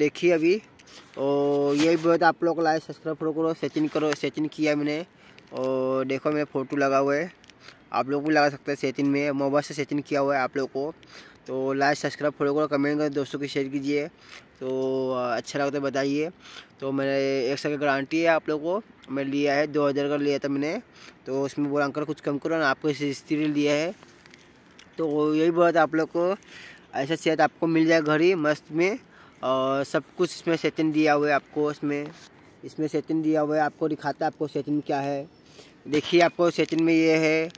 देखिए अभी। और यही बहुत आप लोग को लाइक, सब्सक्राइब फॉलो करो, सचिन करो, सचिन किया मैंने। और देखो मेरा फ़ोटो लगा हुआ है। आप लोग भी लगा सकते हैं सचिन में। मोबाइल से सचिन किया हुआ है आप लोग को। तो लाइक, सब्सक्राइब फॉलो करो, कमेंट करो, दोस्तों की शेयर कीजिए। तो अच्छा लगता है बताइए। तो मैंने एक साल की गारंटी है आप लोगों को। मैं लिया है, दो हज़ार का लिया था मैंने। तो उसमें बोला, अंकल कुछ कम करो ना, आपको स्त्री लिया है। तो यही बात आप लोग को। ऐसा सेट आपको मिल जाए घर ही मस्त में। और सब कुछ इसमें सेटिन दिया हुआ है आपको इसमें। इसमें सेटिन दिया हुआ है, आपको दिखाता है आपको सेटिन क्या है। देखिए, आपको सेटिन में ये है,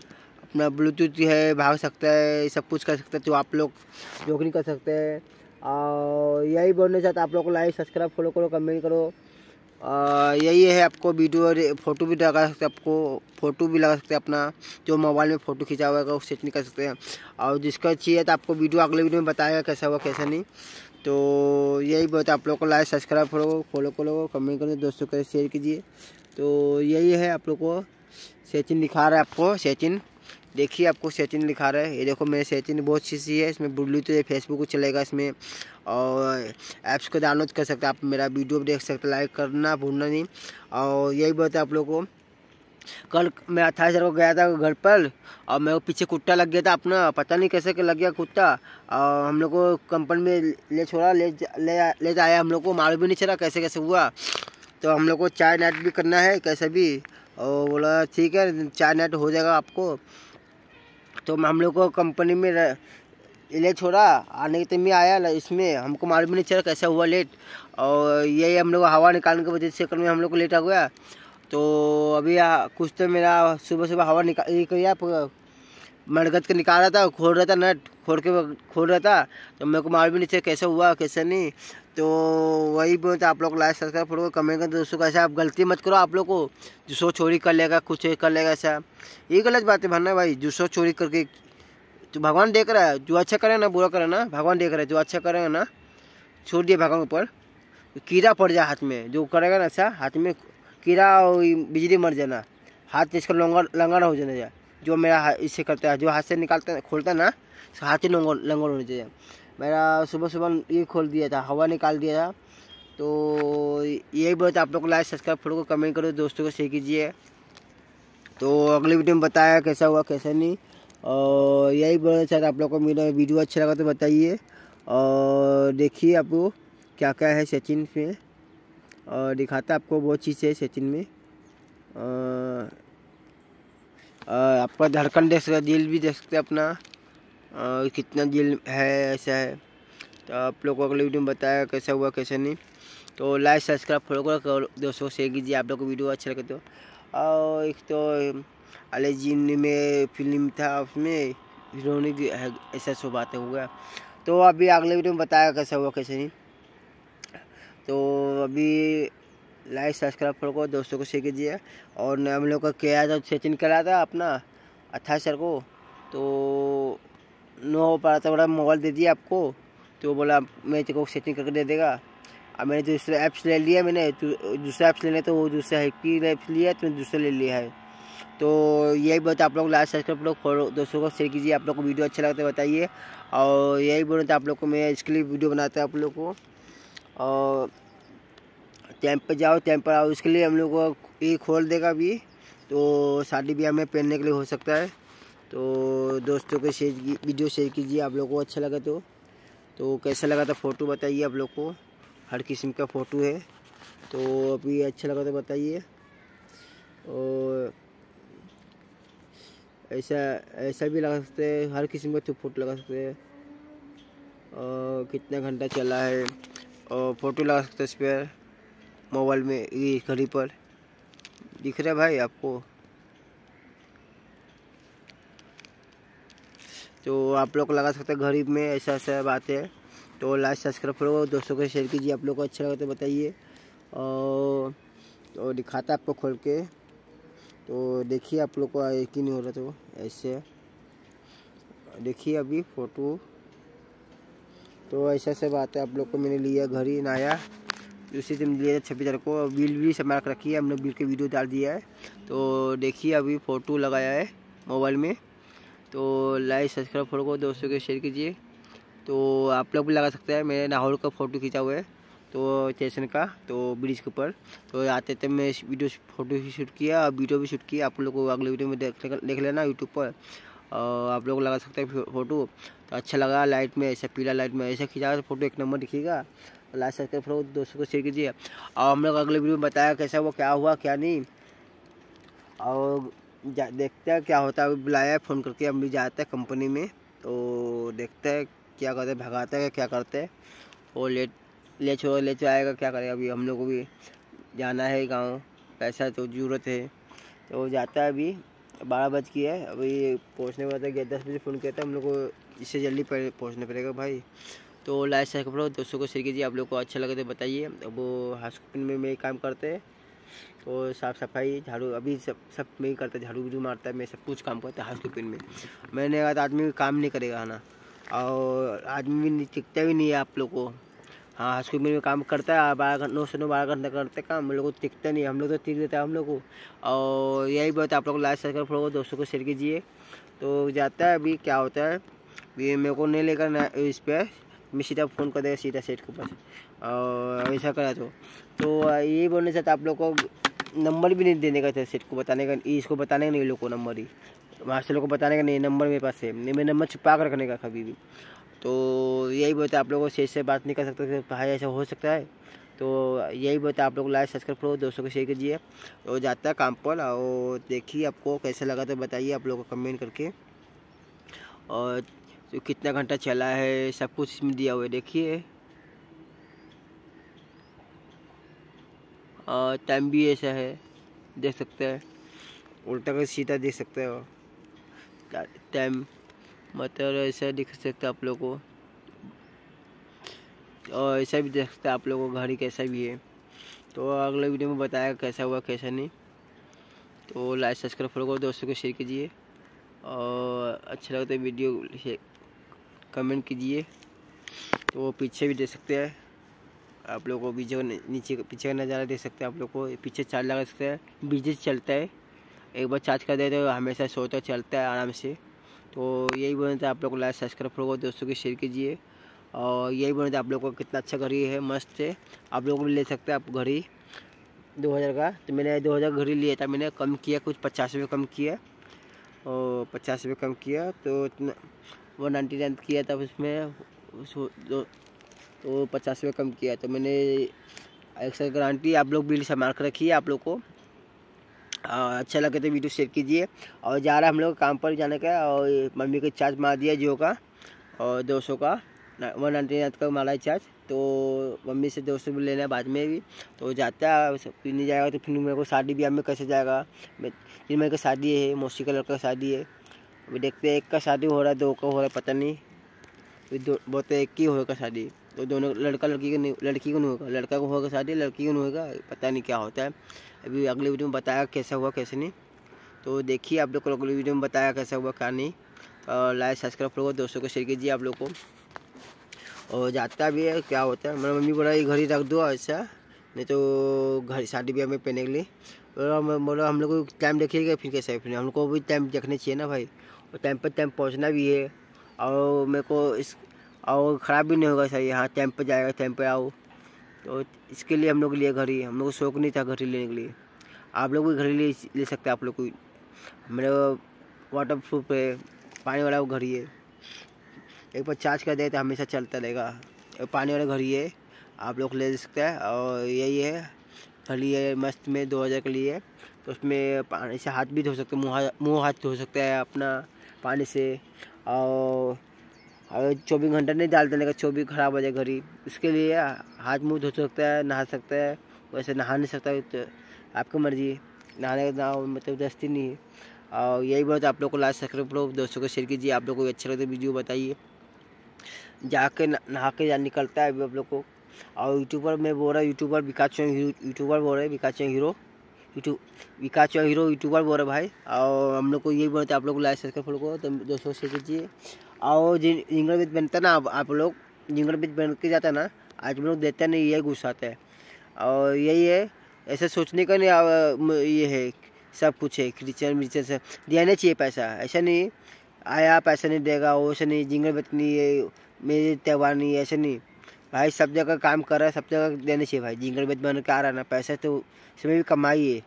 अपना ब्लूटूथ है, भाग सकता है, सब कुछ कर सकते हैं तो आप लोग जोगनी कर सकते हैं। और यही बोलना चाहता आप लोग को लाइक सब्सक्राइब फॉलो करो कमेंट करो। यही है आपको वीडियो फ़ोटो भी लगा सकते हैं आपको फ़ोटो भी लगा सकते हैं अपना, जो मोबाइल में फ़ोटो खींचा हुआ है, वो सेट नहीं कर सकते हैं। और जिसका चाहिए तो आपको वीडियो अगले वीडियो में बताएगा कैसा हुआ, कैसा नहीं। तो यही बहुत आप लोग को लाइक, सब्सक्राइब करो फॉलो करो कमेंट करो, दोस्तों को शेयर कीजिए। तो यही है आप लोग को सेचिन दिखा रहा है आपको सेचिन देखिए आपको सेटिंग लिखा रहा है। ये देखो, मेरे सेटिंग बहुत सी है। इसमें बुल्लू तो ये फेसबुक चलेगा इसमें। और ऐप्स को डाउनलोड कर सकते हैं आप। मेरा वीडियो देख सकते लाइक करना भूलना नहीं। और यही है आप लोग को। कल मैं अट्ठाईस को गया था घर पर और मेरे को पीछे कुत्ता लग गया था अपना, पता नहीं कैसे लग गया कुत्ता। और हम लोग को कंपनी में ले छोड़ा, ले ले ले आया हम लोग को मालूम भी नहीं चला, कैसे कैसे हुआ। तो हम लोग को चाय नाइट भी करना है, कैसे भी। और बोला, ठीक है, चाय नाइट हो जाएगा आपको। तो हम लोग को कंपनी में ले छोड़ा। आने के टाइम में आया इसमें हमको मालूम नहीं चला, कैसा हुआ लेट और यही हम लोग हवा निकालने की वजह से में हम लोग को लेट आ गया। तो अभी आ, कुछ तो मेरा सुबह सुबह हवा निकाल किया मरगत के निकाल रहा था खोल रहा था नट खोल के खोल रहा था तो मेरे को मार भी नहीं चला कैसा हुआ कैसे नहीं। तो वही बोलते आप लोग लाइक सब्सक्राइब करो कमेंट कर दोस्तों को ऐसा आप गलती मत करो आप लोग को जो सो चोरी कर लेगा कुछ कर लेगा ऐसा। ये गलत बात है भाना भाई जूसो चोरी करके तो भगवान देख रहा है जो अच्छा करे ना बुरा करे ना भगवान देख रहा जो अच्छा करेगा ना छोड़ दिए भगवान ऊपर कीड़ा पड़ जाए हाथ में जो करेगा ना ऐसा हाथ में कीड़ा और बिजली मर जाना। हाथ इसका लंगर लंगर हो जाना जो। मेरा इससे करता है, जो हाथ से निकालता खोलता ना हाथ ही लंगर लंगर होना चाहिए मेरा सुबह सुबह ये खोल दिया था, हवा निकाल दिया था। तो यही बात आप लोग को लाइक, सब्सक्राइब फ़ोटो को कमेंट करो, दोस्तों को शेयर कीजिए। तो अगली वीडियो में बताया कैसा हुआ, कैसा नहीं। और यही बोलना चाहता आप लोग को मेरा वीडियो अच्छा लगा तो बताइए। और देखिए आपको क्या क्या है सचिन में। और दिखाता आपको बहुत चीज़ है सचिन में। आपका धड़कन देख सकते दिल भी देख सकते अपना। कितना दिल है, ऐसा है। तो आप लोग को अगले वीडियो में बताया कैसा हुआ, कैसा नहीं। तो लाइक सब्सक्राइब फॉलो करो दोस्तों शेयर कीजिए आप लोग को वीडियो अच्छा लगे तो। और एक तो अलेजिन में फ़िल्म था उसमें हीरोइनी ऐसा सब बातें हुआ तो अभी अगले वीडियो में बताया कैसा हुआ, कैसे नहीं। तो अभी लाइक, सब्सक्राइब करो दोस्तों को शेयर कीजिए। और हम लोग का किया था सेचिन कराया था अपना अट्ठाईस सर को। तो न हो पा रहा था, बड़ा मोबाइल दे दिया आपको। तो बोला, मैं तेरे को सेटिंग करके दे देगा। अब मैंने दूसरे ऐप्स ले लिया मैंने दूसरा ऐप्स लेने तो वो दूसरा हैप्पी ऐप्स लिया तो मैंने दूसरा ले लिया है। तो यही बात आप लोग लाइक, सब्सक्राइब लोग फॉलो दोस्तों को शेयर कीजिए। आप लोग को वीडियो अच्छा लगता है, बताइए। और यही बोलते आप लोग को, मैं इसके लिए वीडियो बनाता है आप लोग को। और टाइम पर जाओ टाइम पर आओ। इसके लिए हम लोग को ये खोल देगा अभी तो शादी ब्याह में पहनने के लिए हो सकता है। तो दोस्तों के शेयर वीडियो शेयर कीजिए, आप लोगों को अच्छा लगा तो। तो कैसा लगा था फ़ोटो बताइए आप लोग को। हर किस्म का फ़ोटो है। तो अभी अच्छा लगा तो बताइए। और ऐसा ऐसा भी लगा सकते हैं। हर किस्म का तो फ़ोटो लगा सकते हैं। और कितना घंटा चला है। और फ़ोटो लगा सकते पर मोबाइल में ये घड़ी पर दिख रहा है भाई आपको। तो आप लोग लगा सकते हैं गरीब में ऐसा ऐसा बात। है तो लाइक, सब्सक्राइब करो दोस्तों को शेयर कीजिए। आप लोग को अच्छा लगा तो बताइए। और तो दिखाता आपको खोल के। तो देखिए आप लोग को नहीं हो रहा तो ऐसे। देखिए अभी फ़ोटो। तो ऐसा ऐसा बात है आप लोग को मैंने लिया घर ही नया। उसी दिन लिया था छब्बीस हज़ार को। बिल भी मार्क रखी है, हमने बिल के वीडियो डाल दिया है। तो देखिए अभी फ़ोटो लगाया है मोबाइल में। तो लाइक सब्सक्राइब फ़ोटो को दोस्तों के शेयर कीजिए। तो आप लोग भी लगा सकते हैं, मेरे नाहौल का फ़ोटो खींचा हुआ है। तो स्टेशन का तो ब्रिज के ऊपर। तो आते थे मैं वीडियो फ़ोटो भी शूट किया और वीडियो भी शूट किया। आप लोग को अगले वीडियो में देख देख लेना यूट्यूब पर। आप लोग लगा सकते हैं फ़ोटो अच्छा लगा लाइट में, ऐसा पीला लाइट में, ऐसा खिंचा फ़ोटो एक नंबर दिखेगा। लाइक सब्सक्राइब करो दोस्तों को शेयर कीजिए। और हम लोग अगले वीडियो में बताया कैसा वो क्या हुआ, क्या नहीं। और देखते हैं क्या होता है। बुलाया फ़ोन करके, हम भी जाते हैं कंपनी में। तो देखते हैं क्या करते भगाते हैं, क्या करते हैं। और लेट ले छोड़ो ले चो आएगा, क्या करेगा अभी हम लोग को भी। जाना है गाँव, पैसा तो ज़रूरत है। तो जाता है अभी। बारह बज की है, अभी पहुँचने वाला था दस बजे फ़ोन किया था, हम लोग को इससे जल्दी पहुँचना पड़ेगा भाई। तो लाइक शेयर करो दोस्तों को शेयर कीजिए आप लोग को अच्छा लगे तो बताइए। अब वो हॉस्पिटल में मैं काम करते हैं तो साफ़ सफ़ाई, झाड़ू, अभी सब सब में ही करता, झाड़ू वूड़ू मारता है, मैं सब कुछ काम करता है हॉस्पिटल में। मैंने कहा तो आदमी काम नहीं करेगा ना? और आदमी भी टिकता भी नहीं है आप लोग को। हाँ हॉस्पिटल में काम करता है बारह घंटे नौ से नौ, बारह घंटे करते काम हम लोग को टिकता नहीं, हम लोग तो टिक देता है हम लोग को। और यही बात आप लोग लाइक शेयर करो, दोस्तों को शेयर कीजिए। तो जाता है अभी, क्या होता है अभी मेरे को नहीं लेकर इस पर मैं सीधा फ़ोन कर देगा, सीधा सेट के पास। और ऐसा करा तो तो ये बोलने से आप लोग को नंबर भी नहीं देने का था सेट को बताने का, इसको बताने का नहीं लोग को नंबर ही। मास्टर लोग को बताने का नहीं, नंबर मेरे पास है। नहीं, मैं नंबर छुपा कर रखने का कभी भी। तो यही बोलते आप लोगों से बात नहीं कर सकते भाई ऐसा हो सकता है। तो यही बोलते आप लोग लाइक, सब्सक्राइब करो, दोस्तों को शेयर कीजिए। और जाता है काम पर और देखिए आपको कैसा लगा तो बताइए आप लोगों को कमेंट करके। और तो कितना घंटा चला है, सब कुछ इसमें दिया हुआ है, देखिए। और टाइम भी ऐसा है, देख सकते हैं। उल्टा का सीधा देख सकते हो। टाइम मतलब ऐसा दिख सकता आप लोग को। और ऐसा भी देख सकते आप लोगों को घड़ी कैसा भी है। तो अगले वीडियो में बताया कैसा हुआ, कैसा नहीं। तो लाइक सब्सक्राइब फॉलो करो दोस्तों को शेयर कीजिए। और अच्छा लगता है वीडियो कमेंट कीजिए। तो वो पीछे भी दे सकते हैं। आप लोग को पीछे नीचे पीछे का नज़ारा देख सकते हैं आप लोग को। पीछे चार्ज लगा सकते हैं। बिजली चलता है। एक बार चार्ज कर दे तो हमेशा सोता चलता है आराम से। तो यही बोलते थे आप लोग को लाइक सब्सक्राइब करो, दोस्तों की शेयर कीजिए। और यही बोलते थे आप लोग को कितना अच्छा घड़ी है, मस्त है। आप लोग भी ले सकते हैं आप घड़ी दो हज़ार का तो मैंने दो हज़ार घड़ी लिया था, मैंने कम किया, कुछ पचास रुपये कम किया। और पचास रुपये कम किया तो इतना वन नाइन्टी नाइन किया था उसमें दो तो पचास रुपये कम किया। तो मैंने एक साल गारंटी आप लोग बिल संभाल कर रखिए, आप लोग को। आ, अच्छा लगे तो वीडियो शेयर कीजिए। और जा रहा है हम लोग काम पर जाने का और मम्मी को चार्ज मार दिया जियो का और दो सौ का वन नाइन्टी नाइन का मारा है चार्ज तो मम्मी से दो सौ लेना है बाद में भी। तो जाता है फिर नहीं जाएगा तो फिर मेरे को शादी ब्याह में कैसे जाएगा? फिर मेरे को शादी है मौसी का लड़का शादी है। अभी देखते हैं एक का शादी हो रहा है दो का हो रहा है पता नहीं। दो बोलते एक ही होगा शादी। तो दोनों लड़का लड़की को लड़की को नहीं होगा, लड़का को होगा शादी, लड़की को नहीं होगा, पता नहीं क्या होता है। अभी अगले वीडियो में बताया कैसा हुआ, कैसे नहीं। तो देखिए आप लोग को अगले वीडियो में बताया कैसा हुआ, क्या नहीं। और लाइक सब्सक्राइब करो, दोस्तों को शेयर कीजिए आप लोग को। और जाता भी है, क्या होता है, मेरा मम्मी बोला ये घर ही रख दो ऐसा, नहीं तो घर शादी ब्याह में पहने के लिए। बोला हम लोग को टाइम देखिएगा, फिर कैसे फिर हम लोग को भी टाइम देखना चाहिए ना भाई। और टाइम पर टाइम पहुँचना भी है। और मेरे को इस और ख़राब भी नहीं होगा सही हाँ टाइम पर जाएगा टाइम पर आओ। तो इसके लिए हम लोग लिए घड़ी, हम लोग को शौक नहीं था घड़ी लेने के लिए। आप लोग भी घड़ी ले ले सकते हैं आप लोग को मेरे वाटर प्रूफ है, पानी वाला घड़ी है। एक बार चार्ज कर दे तो हमेशा चलता रहेगा। पानी वाला घड़ी है, आप लोग ले सकते हैं। और यही है, घड़ी है मस्त में दो हज़ार के लिए। तो उसमें पानी से हाथ भी धो सकते मुँह मुँह हाथ धो सकते हैं अपना पानी से। और अगर चौबीस घंटा नहीं डाल देने का, चौबीस खराब हो जाए घड़ी। उसके लिए हाथ मुँह धो सकता है, नहा सकता है वैसे नहा नहीं सकता तो आपकी मर्ज़ी। नहाने का ना मतलब दस्ती नहीं है। और यही बात आप लोग को लास्ट सब्सक्राइब करो दोस्तों को शेयर कीजिए, आप लोग को अच्छा लगता है, वीडियो बताइए। जाके नहा के जा निकलता है अभी आप लोग को। और यूट्यूबर में बोल रहा है, यूट्यूबर विकास यूट्यूबर बोल रहे हैं Vikas Chaung hero. YouTube Vikas hero YouTuber बोल रहे भाई। और हम लोग को यही बोलते हैं आप लोग लाइक सब्सक्राइब फॉलो करो तो दोस्तों से कीजिए। और जिंगर बीज बनता है ना, आप आप लोग जिंगर बीज बन के जाता है ना, आज हम लोग देते नहीं, यही गुस्साते हैं। और यही है, ऐसे सोचने का नहीं ये है, सब कुछ है क्रिश्चियन विरिचन से देना चाहिए पैसा, ऐसा नहीं। आया, पैसा नहीं देगा वैसा नहीं जिंगर बीज नहीं है, मेरे त्यौहार नहीं ऐसा नहीं। भाई, सब जगह काम कर रहा है, सब जगह देने चाहिए भाई। जिंगल बेच बन के आ रहा ना, पैसे तो इसमें भी कमाई है।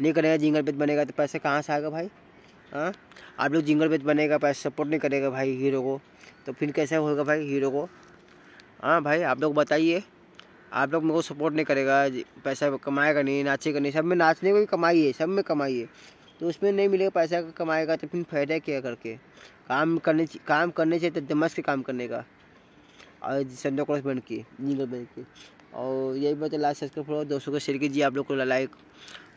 नहीं करेगा, जिंगल बेच बनेगा तो पैसे कहाँ से आएगा भाई? हाँ? आप लोग जिंगल बेच बनेगा, पैसे सपोर्ट नहीं करेगा भाई हीरो को। तो फिर कैसे होगा भाई हीरो को? हाँ भाई, आप लोग बताइए। आप लोग मेरे को सपोर्ट नहीं करेगा पैसा कमाएगा नहीं, नाचेगा नहीं, सब में नाचने को भी कमाई है, सब में कमाई है। तो उसमें नहीं मिलेगा पैसा कमाएगा तो फिर फ़ायदा क्या करके? काम करने काम करने से तो दमस के काम करने का। और संडे क्रॉस बन की जिंगल बन की। और यही बात लाइक सब्सक्राइब करो दोस्तों को शेयर कीजिए, आप लोग को लाइक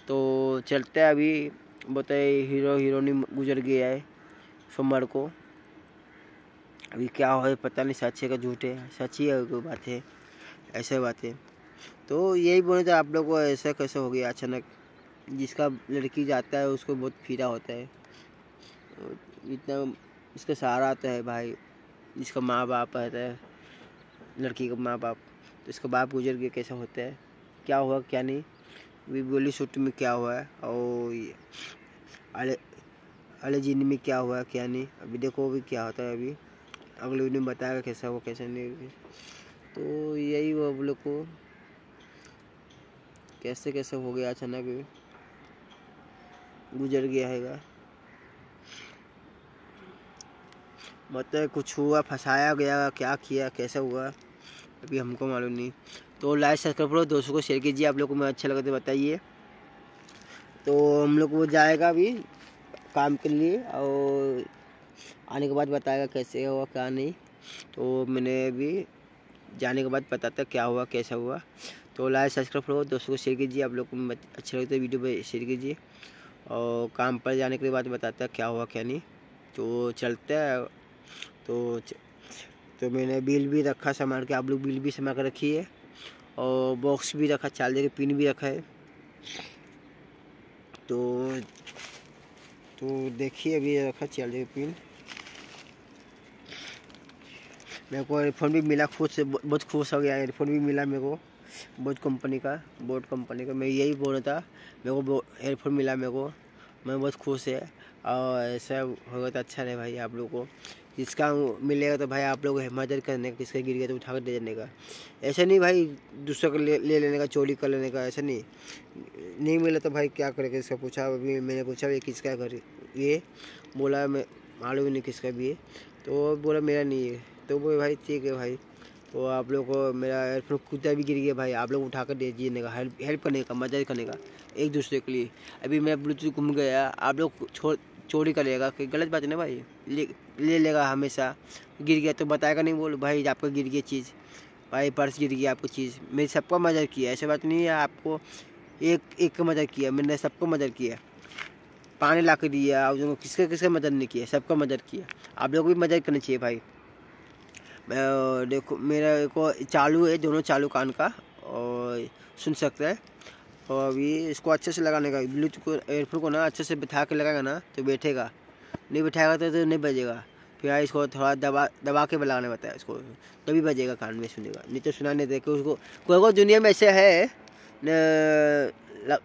तो चलते हैं अभी बताए हीरो हीरोनी गुजर गया है, सोमवार को। अभी क्या हो पता नहीं सच है का झूठ है। सच ही, कोई बात है, ऐसे बात है। तो यही बोले थे, आप लोग को ऐसा कैसे हो गया, अचानक? जिसका लड़की जाता है, उसको बहुत फीरा होता है। इतना, इसका सहारा आता है भाई, जिसका माँ बाप रहता है। लड़की का माँ बाप। तो इसका बाप गुजर गया, कैसा होता है? क्या हुआ, क्या नहीं? अभी बोली शूट में क्या हुआ है? और अले अले जीनी में क्या हुआ है, क्या नहीं? अभी देखो, अभी क्या होता है अभी। अगले वीडियो में बताएगा कैसा हुआ, कैसा नहीं तो यही हुआ वो लोग को। कैसे कैसे हो गया अचानक? गुजर गया है मतलब कुछ हुआ, फंसाया गया, क्या किया, कैसा हुआ, अभी हमको मालूम नहीं। तो लाइक, सब्सक्राइब करो, दोस्तों को शेयर कीजिए, आप लोग को मैं अच्छा लगा तो बताइए। तो हम लोग वो जाएगा अभी काम के लिए और आने के बाद बताएगा कैसे हुआ, क्या नहीं। तो मैंने अभी जाने के बाद पता था क्या हुआ, कैसा हुआ। तो लाइक, सब्सक्राइब करो, दोस्तों को शेयर कीजिए, आप लोग को अच्छा लगता है, वीडियो पर शेयर कीजिए। और काम पर जाने के बाद बताता क्या हुआ, क्या नहीं। तो चलते हैं। तो तो मैंने बिल भी रखा संभाल के, आप लोग बिल भी संभाल कर रखिए। और बॉक्स भी रखा, चार्जर के पिन भी रखा है। तो तो देखिए अभी रखा चार्जर के पिन। मेरे को एयरफोन भी मिला खुद से बहुत खुश हो गया। एयरफोन भी मिला मेरे को बोट कंपनी का बोट कंपनी का। मैं यही बोल रहा था, मेरे को एयरफोन मिला मेरे को। मैं बहुत खुश है। और ऐसा होगा तो अच्छा रहे भाई आप लोग को। जिसका मिलेगा तो भाई आप लोग मदद करने का किसका गिर गया तो उठा कर दे देने का। ऐसा नहीं भाई दूसरा का ले, लेने का चोरी कर लेने का ऐसा नहीं। नहीं मिला तो भाई क्या करेगा इसका पूछा अभी मैंने पूछा भाई किसका घर ये बोला मैं मालूम नहीं किसका भी है। तो बोला मेरा नहीं है। तो बोले भाई ठीक है भाई। तो आप लोग को मेरा एयरफोन कुत्ता भी गिर गया भाई। आप लोग उठा कर दे दीजिए का हेल्प हेल्प करने का मदद करने का एक दूसरे के लिए। अभी मेरा ब्लूटूथ घूम गया आप लोग छोड़ चोरी करेगा कि गलत बात है ना भाई? ले ले लेगा हमेशा। गिर गया तो बताएगा नहीं बोल, भाई, आपका गिर गया चीज़। भाई, पर्स गिर गया आपको चीज़। मेरी सबका मदद किया ऐसा बात नहीं है, आपको एक एक का मदद किया मैंने सबको मदद किया पानी ला कर दिया और किसका किसका मदद नहीं किया सबका मदद किया आप लोग भी मदद करनी चाहिए भाई। देखो, मेरा को चालू है, दोनों चालू कान का, और सुन सकते हैं। और अभी इसको अच्छे से लगाने का ब्लूटूथ को एयरफोन को ना अच्छे से बिठा के लगाएगा ना तो बैठेगा। नहीं बिठाएगा तो, तो नहीं बजेगा। फिर इसको थोड़ा दबा दबा के लगाने बताया इसको। तभी बजेगा कान में सुनेगा। नहीं तो सुना नहीं देखे उसको कोई कोई दुनिया में ऐसे है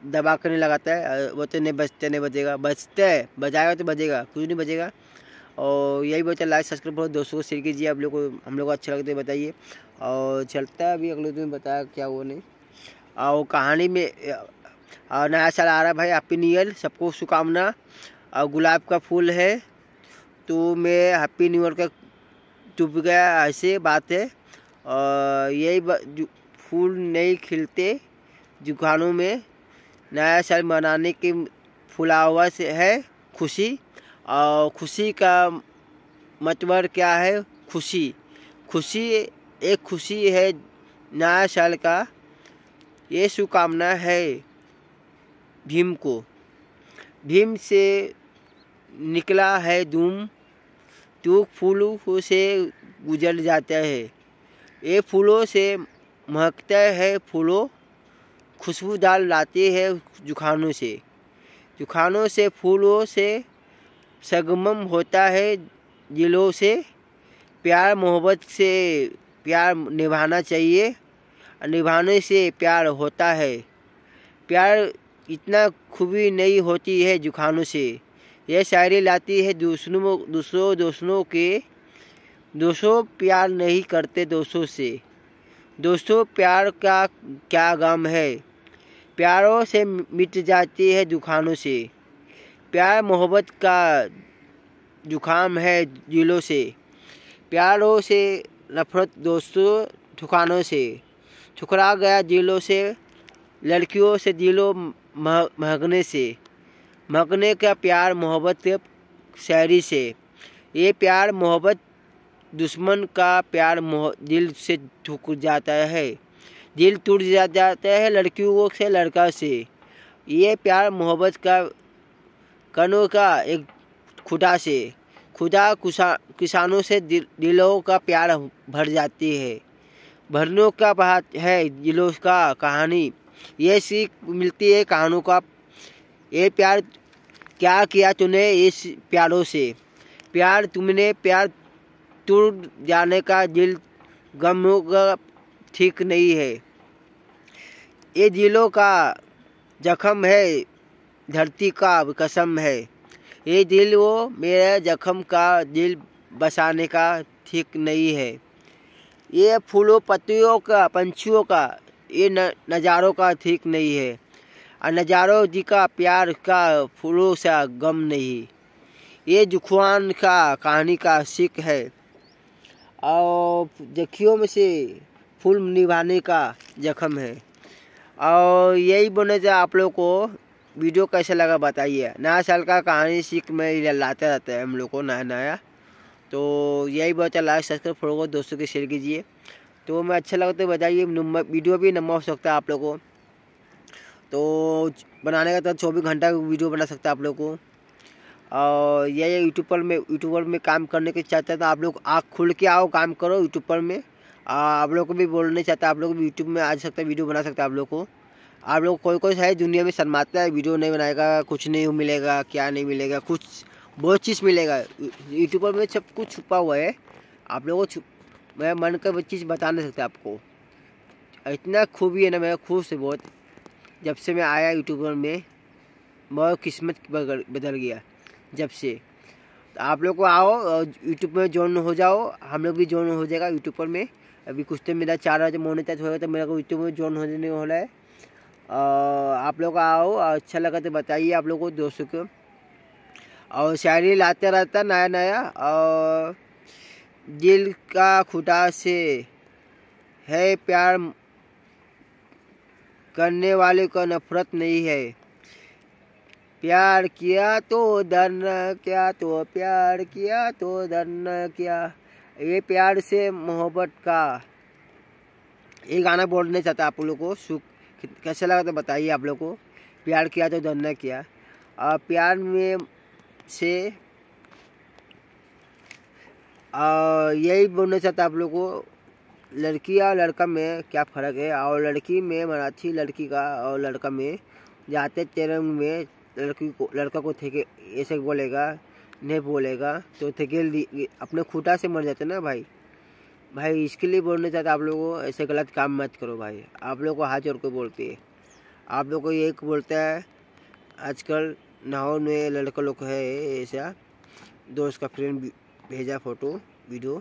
दबा कर नहीं लगाता है वो तो नहीं बजते नहीं बजेगा। बजते है बजाएगा तो बजेगा कुछ नहीं बजेगा। और यही बोलते लाइक सब्सक्राइब करो। दोस्तों को शेयर कीजिए आप लोग को हम लोग को अच्छा लगता है बताइए। और चलता है अभी अगले दिन बताया क्या वो नहीं। और कहानी में और नया साल आ रहा भाई हैप्पी न्यू ईयर सबको शुभकामना। और गुलाब का फूल है तो मैं हैप्पी न्यू ईयर का टूट गया, ऐसे बात है। और यही फूल नहीं खिलते दुकानों में। नया साल मनाने की फुला हुआ से है खुशी। और खुशी का मतलब क्या है? खुशी। खुशी, एक खुशी है नया साल का। ये शुभकामना है भीम को। भीम से निकला है धूम। तो फूलों से गुजर जाता है। ये फूलों से महकता है, फूलों खुशबूदार लाते हैं जुखानों से। जुखानों से फूलों से सगमम होता है, दिलों से प्यार मोहब्बत से प्यार निभाना चाहिए। निभाने से प्यार होता है। प्यार इतना खूबी नहीं होती है जुखानों से। यह शायरी लाती है दूसरों दूसरों दोस्तों के दोस्तों प्यार नहीं करते दोस्तों से। दोस्तों, प्यार का क्या गम है? प्यारों से मिट जाती है दुखानों से। प्यार मोहब्बत का जुखाम है दिलों से। प्यारों से नफरत दोस्तों ठुकानों से। ठुकरा गया दिलों से लड़कियों से दिलों महकने से। महकने का प्यार मोहब्बत शायरी से। ये प्यार मोहब्बत दुश्मन का प्यार दिल से ठुक जाता है। दिल टूट जाता है लड़कियों से लड़का से। ये प्यार मोहब्बत का कनों का एक खुदा से। खुदा किसानों से दिल, दिलों का प्यार भर जाती है। भरनों का बात है दिलों का कहानी। ये सीख मिलती है कहानों का। ये प्यार क्या किया तूने इस प्यारों से? प्यार तुमने, प्यार टूट जाने का दिल गम का ठीक नहीं है। ये दिलों का जख्म है, धरती का कसम है। ये दिल वो मेरे जख्म का दिल बसाने का ठीक नहीं है। ये फूलों पत्तियों का पंछियों का ये न, नज़ारों का ठीक नहीं है। और नज़ारों जी का प्यार का फूलों से गम नहीं। ये जुखवान का कहानी का सिक है। और जखियों में से फूल निभाने का जख्म है। और यही बोलने से आप लोग को वीडियो कैसा लगा बताइए। नया साल का कहानी सीख में लाते रहते हैं हम लोग को नया नया तो यही बहुत अच्छा लाइक सब्सक्राइब फॉलो दोस्तों के शेयर कीजिए। तो मैं अच्छा लगा तो बताइए वीडियो भी नंबर हो सकता है आप लोग को। तो बनाने का तो चौबीस घंटा वीडियो बना सकता है आप लोग को। और यही यूट्यूब पर में यूट्यूब पर में काम करने के चाहते हैं तो आप लोग आँख खुल के आओ, काम करो यूट्यूब पर में। आप लोग को भी बोलने चाहते आप लोग भी यूट्यूब में आ सकते हैं वीडियो बना सकते हैं आप लोग को। आप लोग कोई कोई है दुनिया में शर्माता है वीडियो नहीं बनाएगा, कुछ नहीं मिलेगा, क्या नहीं मिलेगा, कुछ बहुत चीज़ मिलेगा। यूट्यूबर में सब कुछ छुपा हुआ है। आप लोगों को मैं मन का चीज़ बता नहीं सकता आपको। इतना खूबी है ना, मैं खुश है बहुत, जब से मैं आया यूट्यूबर में, बहुत किस्मत बदल गया, जब से। तो आप लोग को आओ यूट्यूब में ज्वाइन हो जाओ, हम लोग भी ज्वाइन हो जाएगा यूट्यूब पर में। अभी कुछ तो मेरा चार हज़ार मोनेटाइज होगा तो मेरे को यूट्यूब में ज्वाइन होने वाला है आप लोग आओ अच्छा लगा तो बताइए आप लोग को, दोस्तों को। और शायरी लाते रहता नया नया और दिल का खुदा से है प्यार करने वाले को नफरत नहीं है। प्यार किया तो डरना क्या तो प्यार किया तो डरना क्या। ये प्यार से मोहब्बत का ये गाना बोलने चाहता आप लोगों को, सुख कैसा लगा तो बताइए आप लोग को। प्यार किया तो धन्य किया। और प्यार में से यही बोलना चाहता आप लोग को, लड़की और लड़का में क्या फ़र्क है? और लड़की में, मराठी लड़की का और लड़का में, जाते तेरंग में, लड़की को, लड़का को थे ऐसे बोलेगा, नहीं बोलेगा तो थे अपने खूटा से मर जाते ना भाई। भाई, इसके लिए बोलना चाहता आप लोगों ऐसे गलत काम मत करो भाई। आप लोग को हाथ जोड़ के बोलते हैं। आप लोग को एक बोलता है, आजकल नाव में लड़का लोग है ऐसा, दोस्त का फ्रेंड भेजा फ़ोटो वीडियो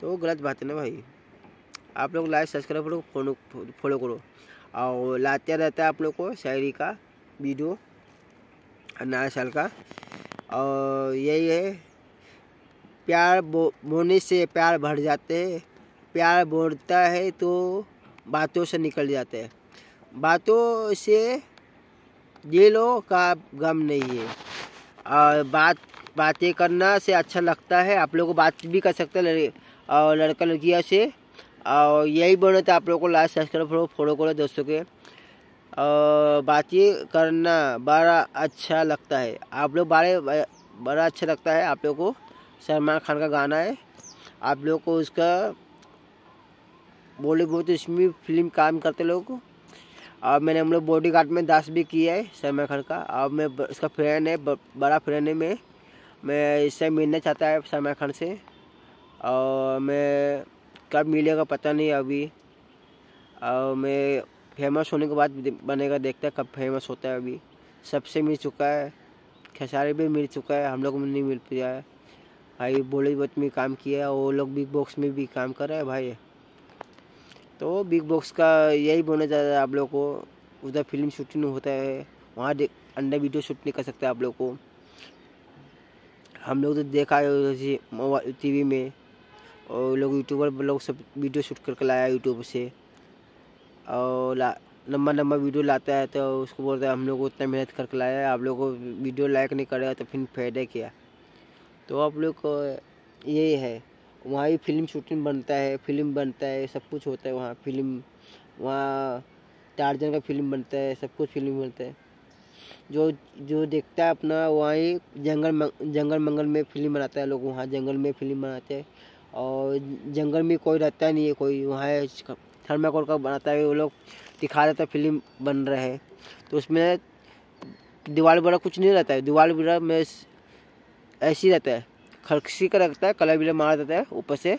तो वो गलत बात है ना भाई। आप लोग लाइक सब्सक्राइब करो फॉलो फॉलो करो। और लाते रहता है आप लोग को शायरी का वीडियो नया साल का। और यही है, प्यार बो बोने से प्यार बढ़ जाते हैं। प्यार बोलता है तो बातों से निकल जाते हैं। बातों से दिलों का गम नहीं है। और बात, बातें करना से अच्छा लगता है। आप लोग बात भी कर सकते हैं और लड़का लड़किया से। और यही बोलना था आप लोग को लास्ट सब्सक्राइब फॉलो करो दोस्तों के। और बातें करना बड़ा अच्छा लगता है। आप लोग बड़े बड़ा अच्छा लगता है। आप लोग को सलमान खान का गाना है। आप लोग को उसका बॉलीवुड इसमें फ़िल्म काम करते लोग को। और मैंने हम लोग बॉडी गार्ड में दास भी किया है, सलमान खान का। और मैं इसका फ्रेंड है बड़ा फ्रेंड है मैं। मैं इससे मिलना चाहता है सलमान खान से। और मैं कब मिलेगा पता नहीं अभी। और मैं फ़ेमस होने के बाद बनेगा, देखता है कब फ़ेमस होता है अभी। सबसे मिल चुका है, खेसारी भी मिल चुका है, हम लोग नहीं मिल पाया है। भाई बॉलीवुड में काम किया है, वो लोग बिग बॉक्स में भी काम कर रहे हैं, भाई। तो बिग बॉक्स का यही बोलना चाह रहा है आप लोग को। उधर फ़िल्म शूटिंग होता है, वहाँ अंडर वीडियो शूट नहीं कर सकते आप लोग को। हम लोग तो देखा है उधर मोबाइल टी में, और लोग यूट्यूबर लोग सब वीडियो शूट करके लाया यूट्यूब से। और ला, लंबा लंबा वीडियो लाता है तो उसको बोलते हैं, हम लोग को उतना मेहनत करके लाया है, आप लोग को वीडियो लाइक नहीं करेगा तो फिर फ़ायदा क्या? तो आप लोग को यही है। वहाँ ही फ़िल्म शूटिंग बनता है, फ़िल्म बनता है, सब कुछ होता है वहाँ, फ़िल्म। वहाँ टार्जन का फ़िल्म बनता है, सब कुछ फ़िल्म बनता है। जो जो देखता है अपना, वहाँ ही जंगल जंगल मंगल में फ़िल्म बनाता है लोग वहाँ, जंगल में फ़िल्म बनाते हैं। और जंगल में कोई रहता नहीं है, कोई वहाँ थर्माकोल का बनाता है, वो लोग दिखा देता फ़िल्म बन रहा है। तो उसमें दीवार बड़ा कुछ नहीं रहता है दीवार बड़ा में ऐसी रहता है। खरकसी का लगता है, कलर भी मार देता है ऊपर से।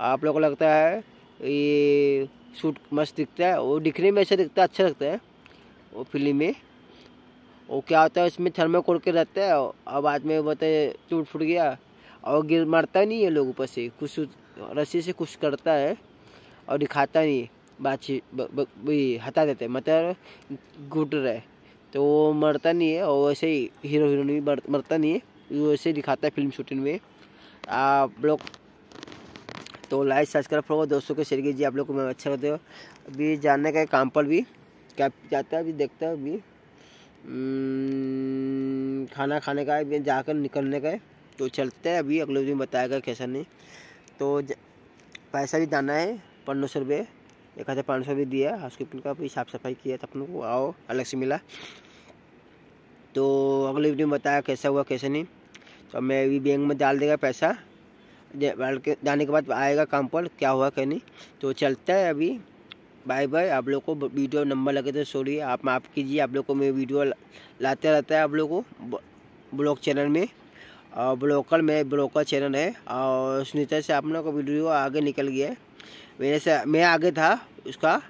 आप लोग को लगता है ये सूट मस्त दिखता है, वो दिखने में ऐसा दिखता है अच्छा लगता है, वो फ़िल्म में। वो क्या होता है, उसमें थर्माकोल के रहता है, और बाद में बताए टूट फूट गया। और गिर, मारता नहीं है लोग ऊपर से, कुछ रस्सी से कुछ करता है, और दिखाता नहीं बातचीत हटा देते मतलब घुट रहे तो वो मरता नहीं है, और वैसे ही हीरो हीरोइन भी मरता नहीं है। वैसे दिखाता है फ़िल्म शूटिंग में। आप लोग तो लाइक सब्सक्राइब करो दोस्तों को शेयर कीजिए आप लोग को मैं अच्छा करते हो अभी जानने का काम पर भी। क्या जाता है अभी देखता है अभी। हम्म, खाना खाने का है जाकर निकलने का है। तो चलते हैं अभी अगले दिन बताएगा कैसा नहीं। तो पैसा भी दाना है पंद्रह सौ रुपये। एक हज़ार पाँच सौ भी दिया कीपिंग का भी साफ़ सफ़ाई किया था अपन को। आओ अलग से मिला। तो अगले वीडियो में बताया कैसा हुआ कैसे नहीं। तो मैं अभी बैंक में डाल देगा पैसा। डाल के, जाने के बाद आएगा काम पर, क्या हुआ क्या नहीं। तो चलता है अभी। बाय बाय आप लोग को वीडियो नंबर लगे तो सॉरी आप माफ़ कीजिए, आप लोग को मैं वीडियो लाते रहता है आप लोग को ब्लॉग चैनल में। और ब्लॉकर में ब्लॉकर चैनल है, और सुनीता से आप लोग का वीडियो आगे निकल गया है। मेरे से, मैं आगे था उसका,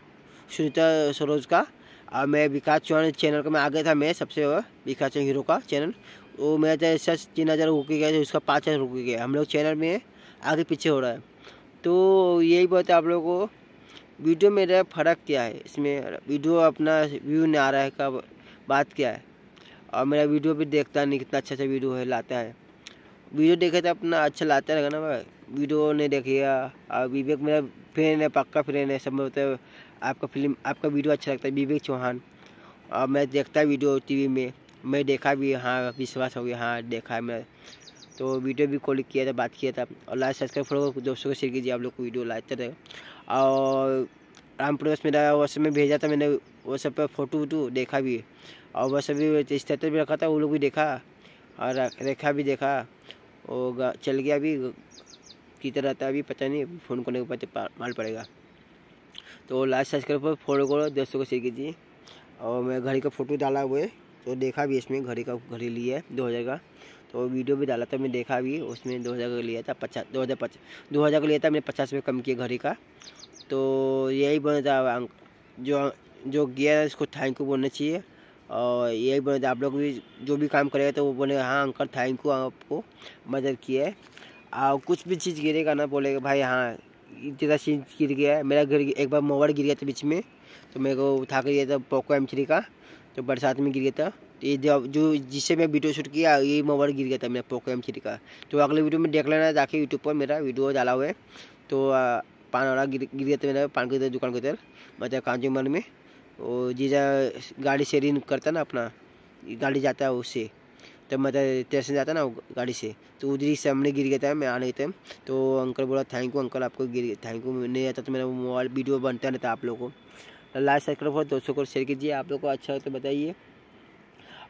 सुनीता सरोज का, और मैं विकास चौहान चैनल का मैं आगे था, मैं सबसे विकास हीरो का चैनल वो मेरा तो ऐसा तीन हज़ार रुक गया उसका पाँच हज़ार रुक गया। हम लोग चैनल में आगे पीछे हो रहा है। तो यही बात है आप लोगों को। वीडियो में फ़र्क क्या है? इसमें वीडियो अपना व्यू नहीं आ रहा है का बात क्या है? और मेरा वीडियो भी देखता नहीं, कितना अच्छा अच्छा वीडियो है, लाता है। वीडियो देखे तो अपना अच्छा लाता रहेगा ना भाई। वीडियो नहीं देखिएगा और विवेक मेरा फ्रेंड है, पक्का फ्रेंड है, सब में होता है आपका फ़िल्म आपका वीडियो अच्छा लगता है, विवेक चौहान। और मैं देखता वीडियो टीवी में। मैं देखा भी हाँ विश्वास हो गया हाँ देखा है मैं। तो वीडियो भी कॉल किया था, बात किया था। और लाइक, सब्सक्राइब, फॉलो दोस्तों को शेयर कीजिए, आप लोग को वीडियो लाते रहे। और राम प्रवेश मेरा वो सब में भेजा था, मैंने वो सब पर फ़ोटो वोटो देखा भी। और वह सभी स्टेटस भी रखा था, वो लोग भी देखा। और रेखा भी देखा। वो चल गया अभी, किधर रहता है अभी, पता नहीं, फ़ोन करने के बाद माल पड़ेगा। तो लाइक, सब्सक्राइब, फॉलो करो, दोस्तों को शेयर कीजिए। और मैं घड़ी का फ़ोटो डाला हुआ है। तो देखा भी इसमें घड़ी का घड़ी लिया है, दो हज़ार का। तो वीडियो भी डाला था मैं देखा भी उसमें दो हज़ार का लिया था पचास दो हज़ार पचास दो हज़ार का लिया था, मैंने पचास रुपये कम किया घड़ी का। तो यही बना था जो जो गया है उसको थैंक यू बोलना चाहिए। और यही बोले आप लोग भी जो भी काम करेगा तो वो बोले हाँ अंकल थैंक यू आपको मदद किया है। और कुछ भी चीज़ गिरेगा ना बोलेगा भाई हाँ इतना चीज़ गिर गया है, मेरा घर एक बार मोबाइल गिर गया था बीच में तो मेरे को उठा कर दिया था पोको एम थ्री का। तो बरसात में गिर गया था। तो ये जो जिससे मैं वीडियो शूट किया, ये मोबाइल गिर गया था मेरा पोको एम थ्री का। तो अगले वीडियो में देख लेना, जाके यूट्यूब पर मेरा वीडियो डाला हुआ है। तो पान वाला गिर गया था मेरा पान की दुकान के तरफ़ मतलब कांजूमर में। वो जीजा गाड़ी से रिन करता ना अपना, गाड़ी जाता है उससे तो मतलब स्टेशन जाता ना गाड़ी से तो उधर ही सामने गिर गया था, मैं आने टाइम तो अंकल बोला थैंक यू अंकल आपको गिर थैंक यू नहीं आता तो मेरा मोबाइल वीडियो बनता था आप लोगों को। लाइक सब्सक्राइब हो दोस्तों को शेयर कीजिए। आप लोग को अच्छा हो तो बताइए।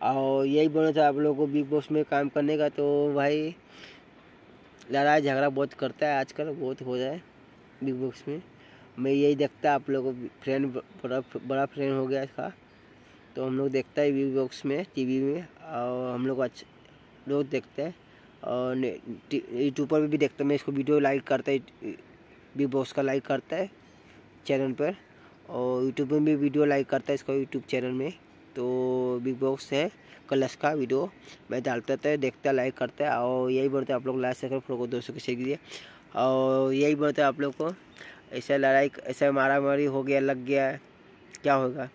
और यही बोलना था आप लोगों को बिग बॉस में काम करने का। तो भाई, लड़ाई झगड़ा बहुत करता है आजकल, बहुत हो जाए बिग बॉक्स में। मैं यही देखता, आप लोगों को फ्रेंड बड़ा बड़ा फ्रेंड हो गया इसका। तो हम लोग देखता है बिग बॉक्स में टीवी में, और हम लोग अच्छा लोग देखते हैं। और यूट्यूब पर भी देखता मैं, इसको वीडियो लाइक करता है, बिग बॉक्स का लाइक करता है, चैनल पर। और यूट्यूब में भी वीडियो लाइक करता है इसका यूट्यूब चैनल में। तो बिग बॉक्स है, कलश का वीडियो। मैं डालता था, देखता, लाइक करता है और यही बोलते हैं आप लोग लाइक से फॉलो दोस्तों को शेयर कीजिए। और यही बोलते हैं आप लोग को, ऐसा लड़ाई, ऐसा मारा मारी हो गया, लग गया, क्या होगा?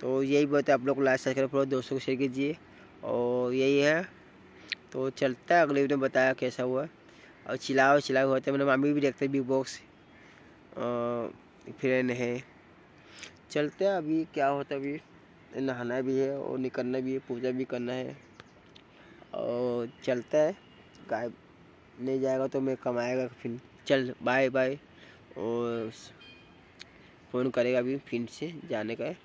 तो यही है आप लोग लाइक, सब्सक्राइब करो दोस्तों को शेयर कीजिए। और यही है। तो चलता है, अगले वीडियो बताया कैसा हुआ। और चिल्लाओ चिल्लाओ, होते मेरे मामी भी देखते हैं बिग बॉक्स फिर है चलते हैं अभी, क्या होता है अभी? नहाना भी है और निकलना भी है, पूजा भी करना है। और चलता है गाय नहीं जाएगा तो मैं कमाएगा फिर। चल बाय बाय और फ़ोन करेगा अभी फिर से जाने का है,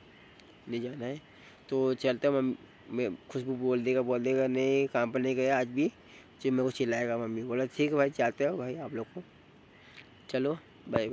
नहीं जाना है। तो चलते हैं, मम्मी, मैं खुशबू बोल देगा बोल देगा, नहीं काम पर नहीं गया आज भी। जो मेरे को चिल्लाएगा मम्मी, बोला, ठीक है भाई चाहते हो भाई आप लोग को। चलो बाय बाय